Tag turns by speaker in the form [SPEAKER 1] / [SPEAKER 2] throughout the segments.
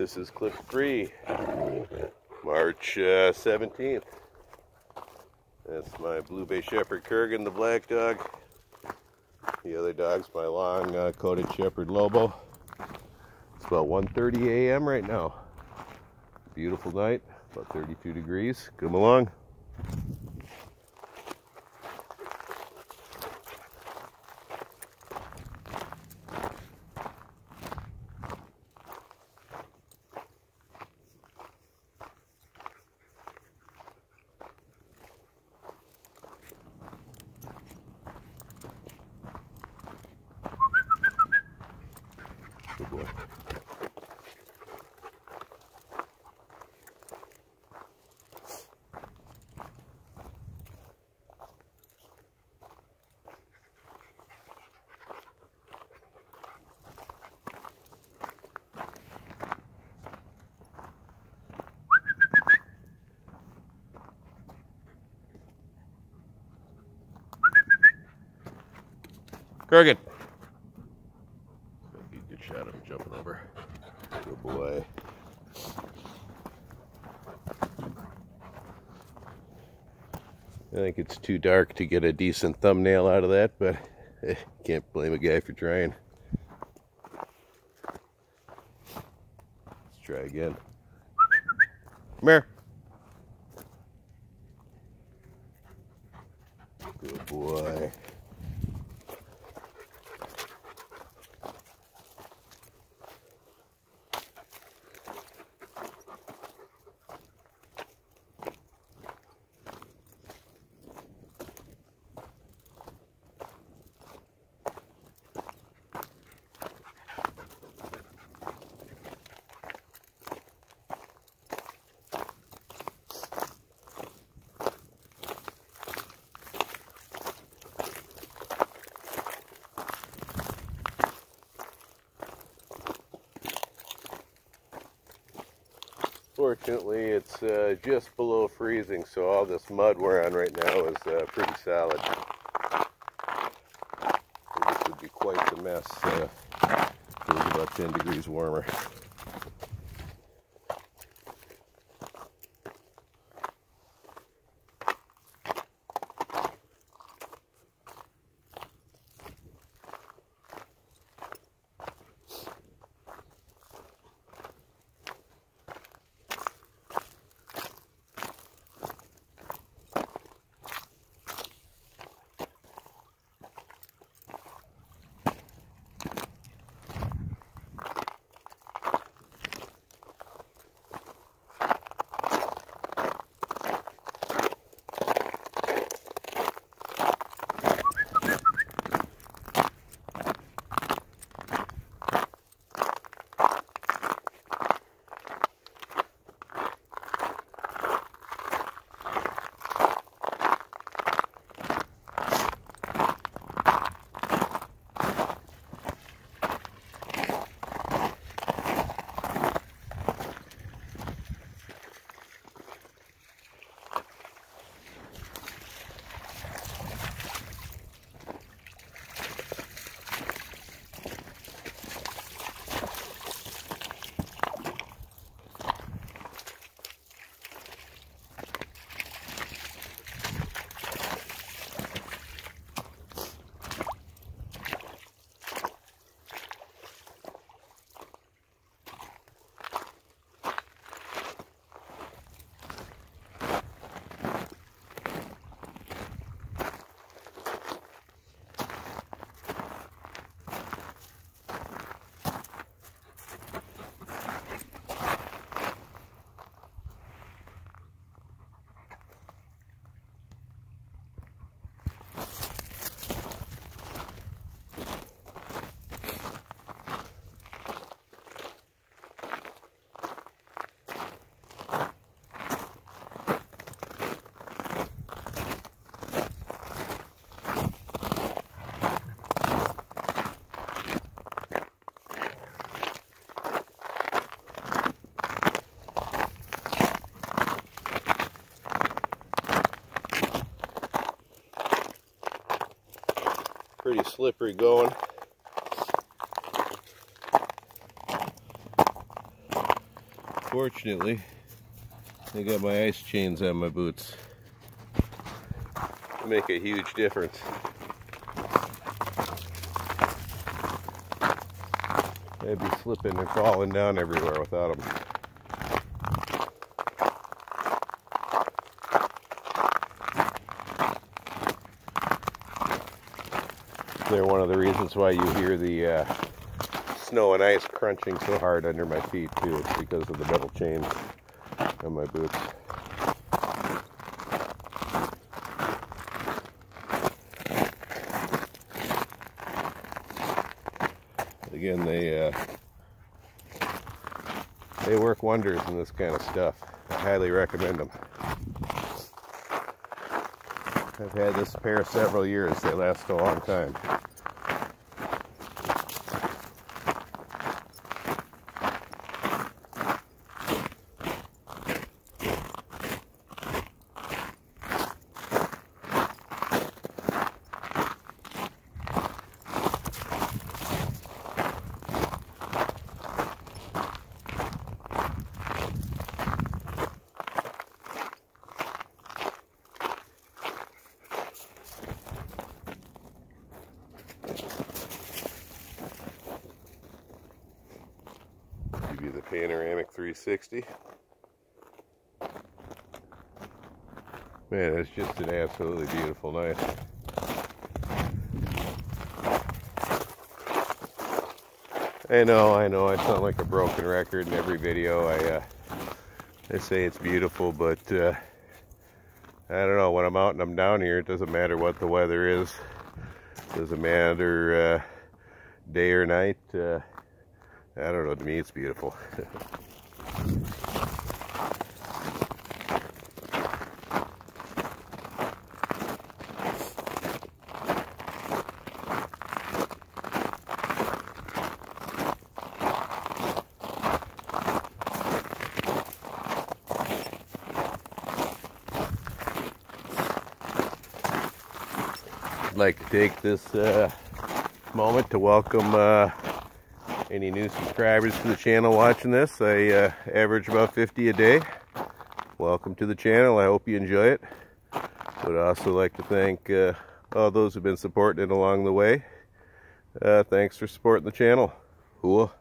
[SPEAKER 1] This is clip three, March uh, 17th. That's my Blue Bay Shepherd Kurgan, the black dog. The other dog's my long uh, coated Shepherd Lobo. It's about 1.30 a.m. right now. Beautiful night, about 32 degrees. Come along. Kurgan. Good shot of him jumping over. Good boy. I think it's too dark to get a decent thumbnail out of that, but eh, can't blame a guy for trying. Let's try again. Come here. Good boy. Fortunately, it's uh, just below freezing, so all this mud we're on right now is uh, pretty solid. This would be quite the mess uh, if it was about 10 degrees warmer. Pretty slippery going. Fortunately, I got my ice chains on my boots. They make a huge difference. I'd be slipping and falling down everywhere without them. One of the reasons why you hear the uh, snow and ice crunching so hard under my feet too. It's because of the metal chains on my boots. Again, they uh, they work wonders in this kind of stuff. I highly recommend them. I've had this pair several years. They last a long time. Give you the panoramic 360. Man, it's just an absolutely beautiful night. I know, I know, I sound like a broken record in every video. I, uh, I say it's beautiful, but uh, I don't know. When I'm out and I'm down here, it doesn't matter what the weather is. It doesn't matter uh, day or night. I don't know. To me, it's beautiful. I'd like to take this uh, moment to welcome uh, any new subscribers to the channel watching this. I uh, average about 50 a day. Welcome to the channel. I hope you enjoy it. Would also like to thank uh, all those who've been supporting it along the way. Uh, thanks for supporting the channel. Cool.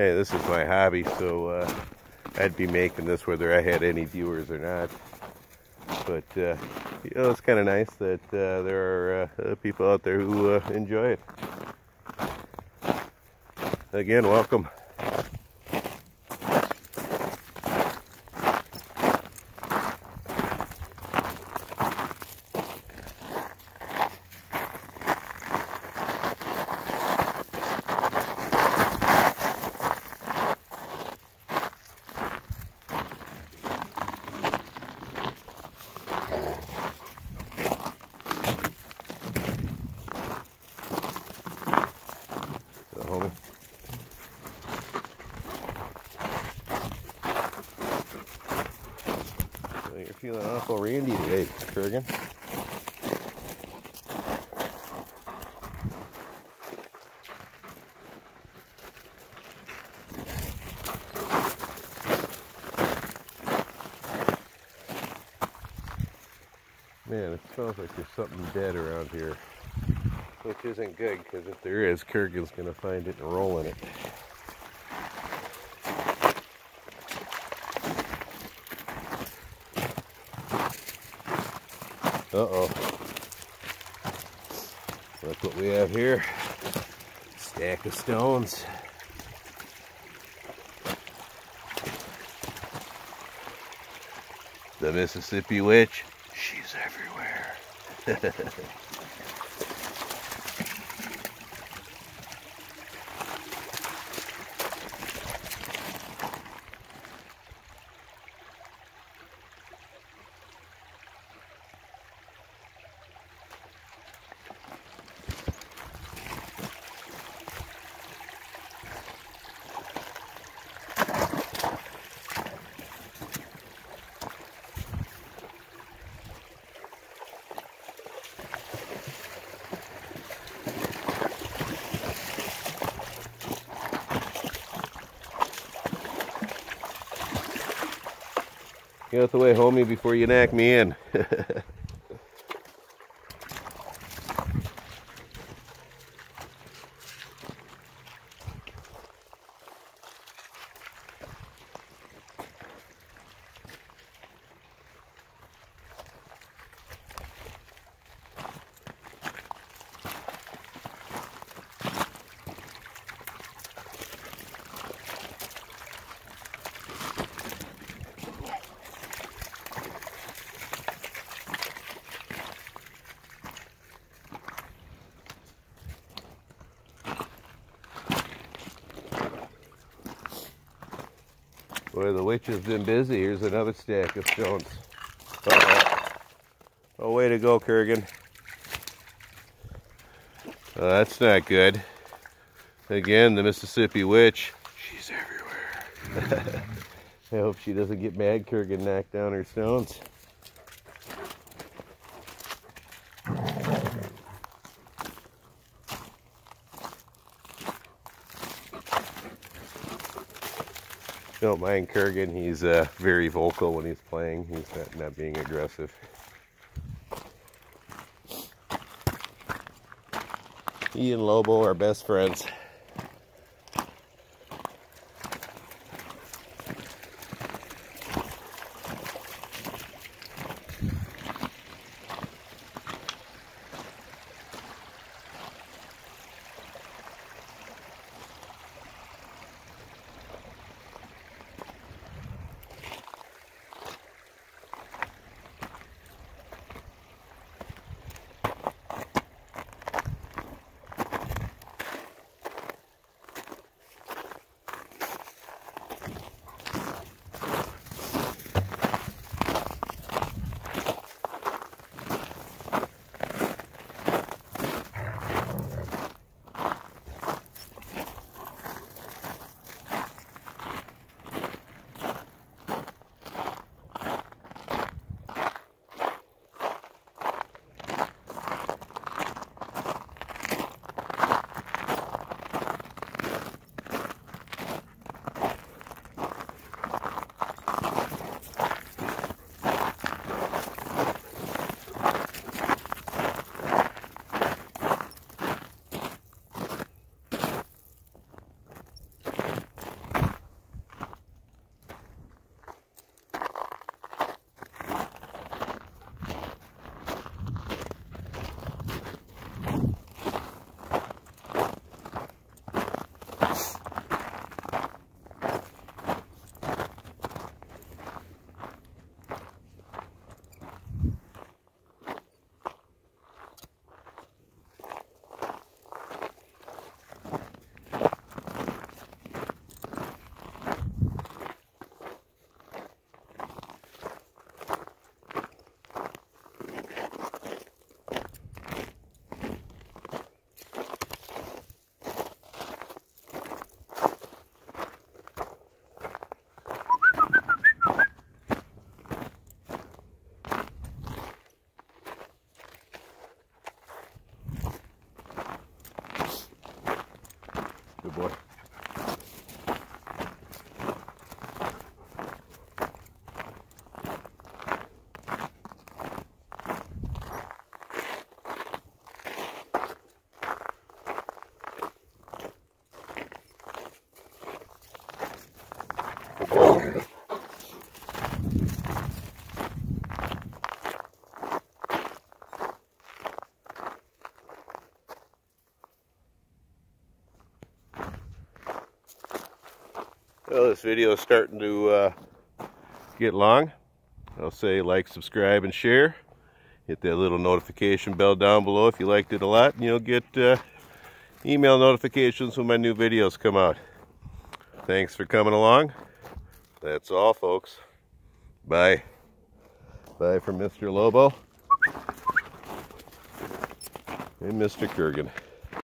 [SPEAKER 1] Hey, this is my hobby, so uh, I'd be making this whether I had any viewers or not. But, uh, you know, it's kind of nice that uh, there are uh, people out there who uh, enjoy it. Again, welcome. So, homie. So you're feeling awful randy today, Kurgan. Man, it smells like there's something dead around here. Which isn't good, because if there is, Kurgan's going to find it and roll in it. Uh-oh. Look what we have here. Stack of stones. The Mississippi Witch, she's everywhere. Get out the way, homie, before you knock me in. Boy, the witch has been busy. Here's another stack of stones. Uh oh Oh, way to go, Kurgan. Uh, that's not good. Again, the Mississippi witch. She's everywhere. I hope she doesn't get mad Kurgan knocked down her stones. Don't mind Kurgan. He's uh, very vocal when he's playing. He's not, not being aggressive. He and Lobo are best friends. Well, this video is starting to uh, get long. I'll say like, subscribe, and share. Hit that little notification bell down below if you liked it a lot, and you'll get uh, email notifications when my new videos come out. Thanks for coming along. That's all, folks. Bye. Bye from Mr. Lobo and Mr. Kurgan.